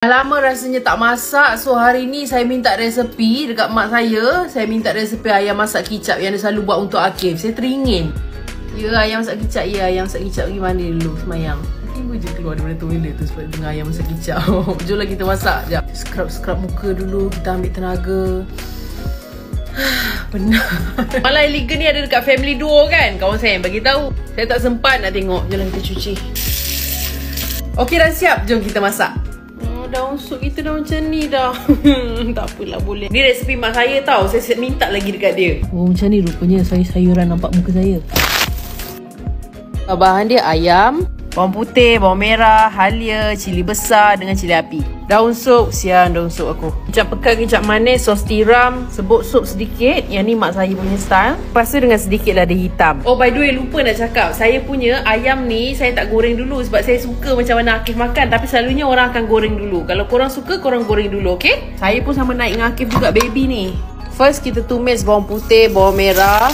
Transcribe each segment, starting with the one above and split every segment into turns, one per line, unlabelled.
Dah lama rasanya tak masak. So hari ni saya minta resepi dekat mak saya. Saya minta resepi ayam masak kicap Yang dia selalu buat untuk Akif. Saya teringin. Ya ayam masak kicap. Ya ayam masak kicap. Pergi mana dulu semayang. Tunggu je keluar daripada toilet tu Sebab dengar ayam masak kicap? Jom kita masak Sekejap. Scrub-scrub muka dulu Kita ambil tenaga. Benar Malah Liga ni ada dekat family duo kan? Kawan saya yang bagi tahu. Saya tak sempat nak tengok. Jom kita cuci. Okey dah siap. Jom kita masak daun sup kita dah macam ni dah. Tak apalah boleh. Ni resipi mak saya tau. Saya minta lagi dekat dia. Oh macam ni rupanya sayur-sayuran nampak muka saya. Bahan dia ayam Bawang putih, bawang merah, halia, cili besar dengan cili api. Daun sup, siang daun sup aku. Kicap pekat, kicap manis, sos tiram, sebut sup sedikit. Yang ni mak saya punya style. Lepas tu dengan sedikit lada hitam. Oh by the way, lupa nak cakap. Saya punya ayam ni, saya tak goreng dulu sebab saya suka macam mana Akif makan. Tapi selalunya orang akan goreng dulu. Kalau korang suka, korang goreng dulu, okay? Saya pun sama naik dengan Akif juga baby ni. First, kita tumis bawang putih, bawang merah.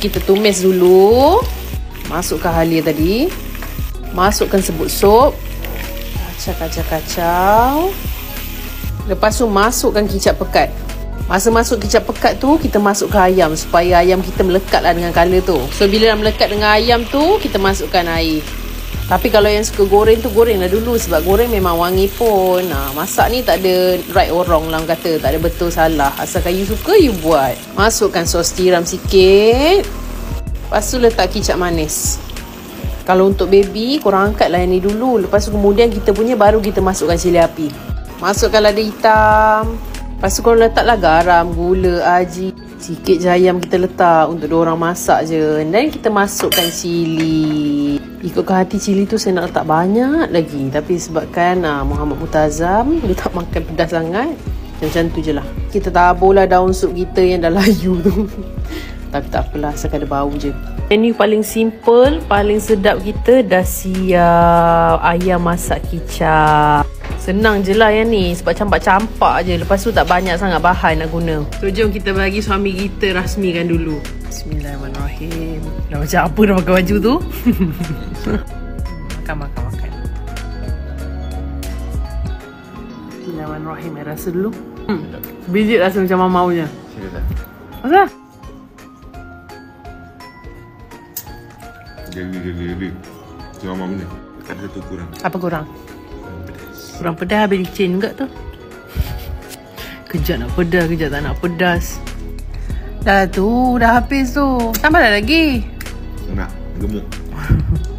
Kita tumis dulu. Masukkan halia tadi. Masukkan sebut sup. Kacau-kacau-kacau. Lepas tu masukkan kicap pekat. Masa masuk kicap pekat tu, kita masukkan ayam supaya ayam kita melekat lah dengan color tu. So, bila dah melekat dengan ayam tu, kita masukkan air. Tapi kalau yang suka goreng tu, goreng lah dulu. Sebab goreng memang wangi pun. Nah, masak ni tak ada right or wrong lah kata. Tak ada betul salah. Asalkan you suka, you buat. Masukkan sos tiram sikit. Lepas tu letak kicap manis. Kalau untuk baby, korang angkatlah yang ni dulu. Lepas tu kemudian kita punya baru kita masukkan cili api. Masukkan lada hitam. Lepas tu korang letaklah garam, gula, aji. Sikit je ayam kita letak untuk orang masak je. Dan kita masukkan cili. Ikutkan hati cili tu saya nak letak banyak lagi. Tapi sebabkan uh, Muhammad Mutazam, dia tak makan pedas sangat. Macam tu je lah. Kita taburlah daun sup kita yang dah layu tu. Tapi tak apalah, asalkan ada bau je. Menu paling simple, paling sedap kita dah siap ayam masak kicap. Senang je lah yang ni sebab campak-campak je. Lepas tu tak banyak sangat bahan nak guna. So jom kita bagi suami kita rasmikan dulu. Bismillahirrahmanirrahim. Dah macam apa dah pakai baju tu? makan, makan, makan. Bismillahirrahmanirrahim. Saya rasa dulu. Hmm. Biji rasa macam mama punya. Silakan. Masa?
Geli, geli, geli. Cuma mam ni. Ada satu kurang.
Apa kurang? Kurang pedas habis licin juga tu. Kejap nak pedas, kejap tak nak pedas. Dah tu, dah habis tu. Tambah lagi.
Nak, gemuk.